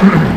Mm-hmm.